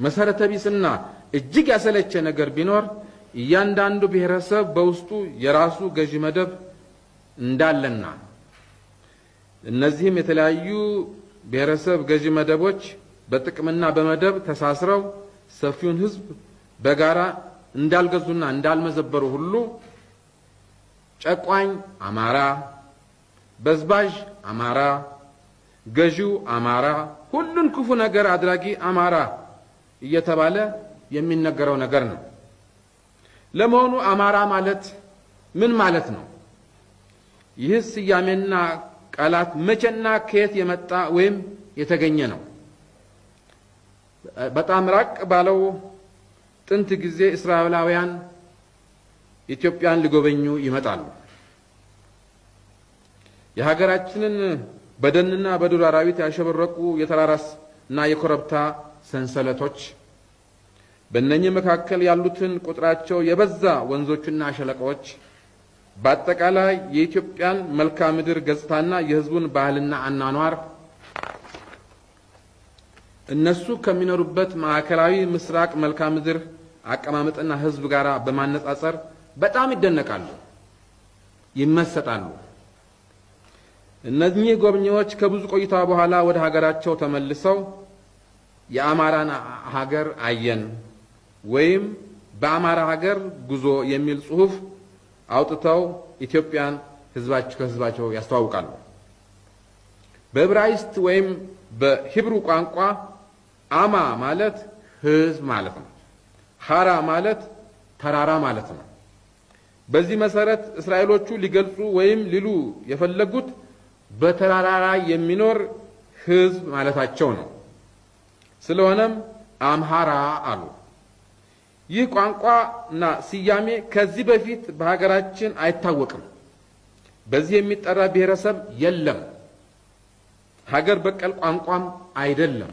መሰረተ ቢስና እጅግ ያሰለቸ ነገር ቢኖር እያንዳንዱ ብሔረሰብ በውስጡ የራሱ ገዢ መደብ እንዳለና እነዚህም የተለያዩ ብሔረሰብ ገዢ መደቦች በጥቅምና በመደብ ተሳስረው ሰፊውን ሕዝብ በጋራ እንዳልገዙና እንዳልመዘበሩ ሁሉ ጨቋኝ አማራ፣ በዝባዥ አማራ፣ ገዢው አማራ፣ ሁሉን ክፉ ነገር አድራጊ አማራ እየተባለ የሚነገረው ነገር ነው። ለመሆኑ አማራ ማለት ምን ማለት ነው? ይህ ስያሜና ቃላት መቼና ከየት የመጣ ወይም የተገኘ ነው? በጣም ራቅ ባለው ጥንት ጊዜ እስራኤላውያን ኢትዮጵያን ሊጎበኙ ይመጣሉ። የሀገራችንን በደንና በዱር አራዊት ያሸበረቁ የተራራና የኮረብታ ሰንሰለቶች በእነኚህ መካከል ያሉትን ቁጥራቸው የበዛ ወንዞችና ሸለቆዎች በአጠቃላይ የኢትዮጵያን መልክዓ ምድር ገጽታና የሕዝቡን ባህልና አኗኗር እነሱ ከሚኖሩበት ማዕከላዊ ምስራቅ መልክዓ ምድር አቀማመጥና ሕዝብ ጋር በማነጻጸር በጣም ይደነቃሉ፣ ይመሰጣሉ። እነኚህ ጎብኚዎች ከብዙ ቆይታ በኋላ ወደ ሀገራቸው ተመልሰው የአማራን ሀገር አየን ወይም በአማራ ሀገር ጉዞ የሚል ጽሑፍ አውጥተው ኢትዮጵያን ህዝባቸው ከህዝባቸው ያስተዋውቃሉ። በዕብራይስጥ ወይም በሂብሩ ቋንቋ አማ ማለት ህዝብ ማለት ነው። ሐራ ማለት ተራራ ማለት ነው። በዚህ መሰረት እስራኤሎቹ ሊገልጹ ወይም ሊሉ የፈለጉት በተራራ ላይ የሚኖር ህዝብ ማለታቸው ነው። ስለሆነም አምሃራ አሉ። ይህ ቋንቋና ስያሜ ከዚህ በፊት በሀገራችን አይታወቅም። በዚህ የሚጠራ ብሔረሰብ የለም። ሀገር በቀል ቋንቋም አይደለም።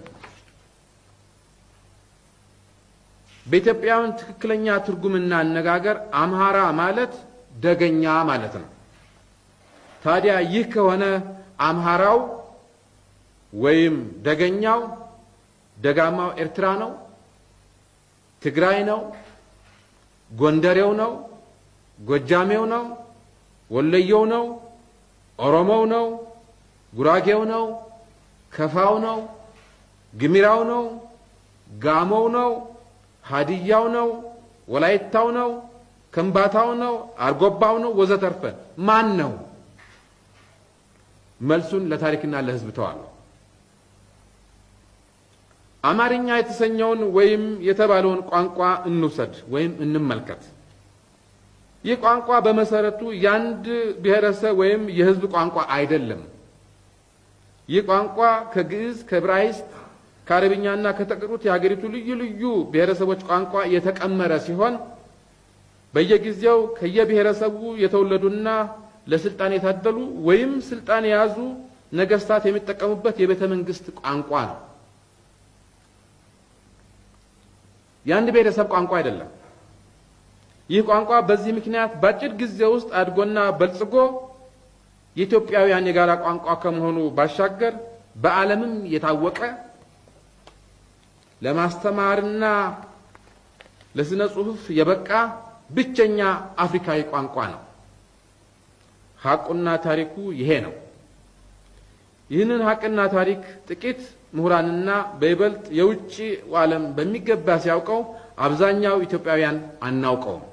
በኢትዮጵያውያን ትክክለኛ ትርጉምና አነጋገር አምሃራ ማለት ደገኛ ማለት ነው። ታዲያ ይህ ከሆነ አምሃራው ወይም ደገኛው ደጋማው ኤርትራ ነው፣ ትግራይ ነው፣ ጎንደሬው ነው፣ ጎጃሜው ነው፣ ወለየው ነው፣ ኦሮሞው ነው፣ ጉራጌው ነው፣ ከፋው ነው፣ ግሚራው ነው፣ ጋሞው ነው፣ ሀዲያው ነው፣ ወላይታው ነው፣ ከምባታው ነው፣ አርጎባው ነው፣ ወዘተርፈ ማን ነው? መልሱን ለታሪክና ለሕዝብ ተዋለሁ። አማርኛ የተሰኘውን ወይም የተባለውን ቋንቋ እንውሰድ ወይም እንመልከት። ይህ ቋንቋ በመሰረቱ የአንድ ብሔረሰብ ወይም የሕዝብ ቋንቋ አይደለም። ይህ ቋንቋ ከግዕዝ፣ ከዕብራይስጥ፣ ከአረብኛና ከተቀሩት የሀገሪቱ ልዩ ልዩ ብሔረሰቦች ቋንቋ የተቀመረ ሲሆን በየጊዜው ከየብሔረሰቡ የተወለዱና ለስልጣን የታደሉ ወይም ስልጣን የያዙ ነገስታት የሚጠቀሙበት የቤተ መንግስት ቋንቋ ነው። የአንድ ብሔረሰብ ቋንቋ አይደለም። ይህ ቋንቋ በዚህ ምክንያት በአጭር ጊዜ ውስጥ አድጎና በልጽጎ የኢትዮጵያውያን የጋራ ቋንቋ ከመሆኑ ባሻገር በዓለምም የታወቀ ለማስተማርና ለስነ ጽሑፍ የበቃ ብቸኛ አፍሪካዊ ቋንቋ ነው። ሐቁና ታሪኩ ይሄ ነው። ይህንን ሐቅና ታሪክ ጥቂት ምሁራንና በይበልጥ የውጭ ዓለም በሚገባ ሲያውቀው፣ አብዛኛው ኢትዮጵያውያን አናውቀውም።